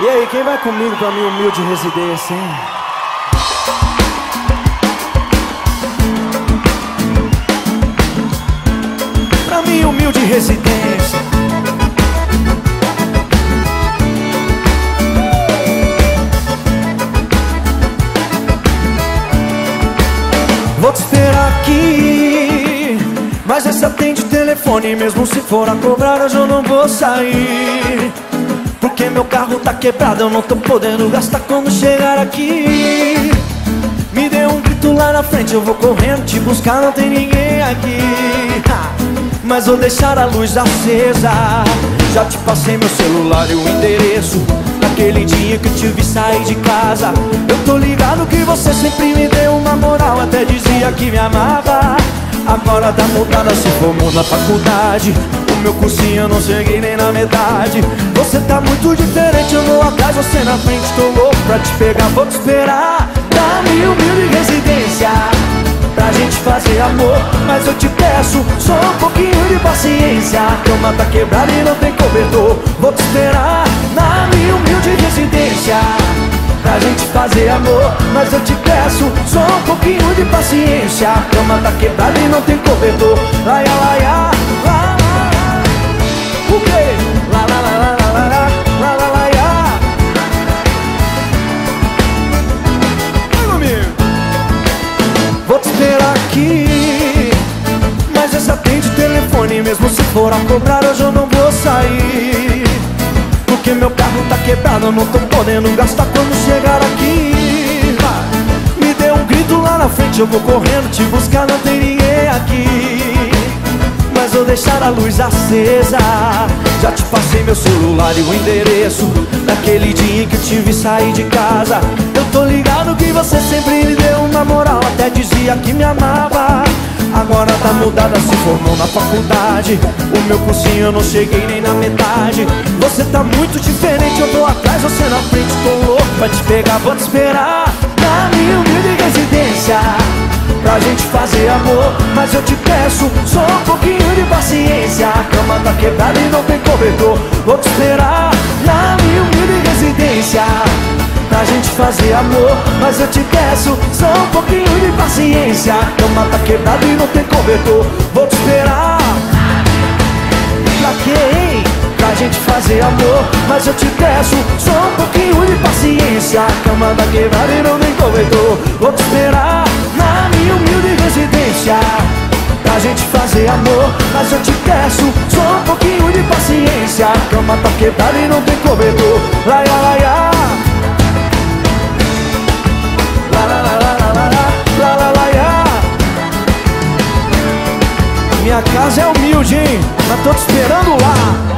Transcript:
E aí, quem vai comigo pra minha humilde residência, hein? Pra minha humilde residência Vou te esperar aqui Mas esse atende o telefone Mesmo se for a cobrar hoje eu não vou sair Porque meu carro tá quebrado Eu não tô podendo gastar quando chegar aqui. Me dê um grito lá na frente Eu vou correndo te buscar, não tem ninguém aqui. Mas vou deixar a luz acesa. Já te passei meu celular e o endereço. Naquele dia que eu te vi sair de casa Eu tô ligado que você sempre me deu uma moral Até dizia que me amava. Agora tá mudada, se formou na faculdade meu cursinho eu não cheguei nem na metade. Você tá muito diferente, eu vou atrás, você na frente Tô louco pra te pegar, vou te esperar. Minha humilde residência Pra gente fazer amor, mas eu te peço Só um pouquinho de paciência A cama tá quebrada e não tem cobertor. Vou te esperar. Na minha humilde residência Pra gente fazer amor, mas eu te peço Só um pouquinho de paciência A cama tá quebrada e não tem cobertor. Laia, laia, telefone Mesmo se for a cobrar hoje eu não vou sair. Porque meu carro tá quebrado Eu não tô podendo gastar quando chegar aqui. Me dê um grito lá na frente Eu vou correndo te buscar Não tem ninguém aqui. Mas vou deixar a luz acesa. Já te passei meu celular e o endereço Naquele dia em que eu te vi sair de casa. Eu tô ligado que você sempre me deu uma moral Até dizia que me amava Agora tá mudada, se formou na faculdade. O meu cursinho eu não cheguei nem na metade. Você tá muito diferente, eu tô atrás, você na frente Tô louco pra te pegar, vou te esperar. Na minha humilde residência Pra gente fazer amor, mas eu te peço Só um pouquinho de paciência. A cama tá quebrada e não tem cobertor Vou te esperar. Na minha humilde residência Pra gente fazer amor, mas eu te peço Só um pouquinho A cama tá quebrada e não tem cobertor Vou te esperar. Pra hein? Pra gente fazer amor, mas eu te peço Só um pouquinho de paciência. A cama tá quebrada e não tem cobertor Vou te esperar na minha humilde residência. Pra gente fazer amor, mas eu te peço Só um pouquinho de paciência. A cama tá quebrada e não tem cobertor Laia, laia Minha casa é humilde, hein? Mas tô te esperando lá!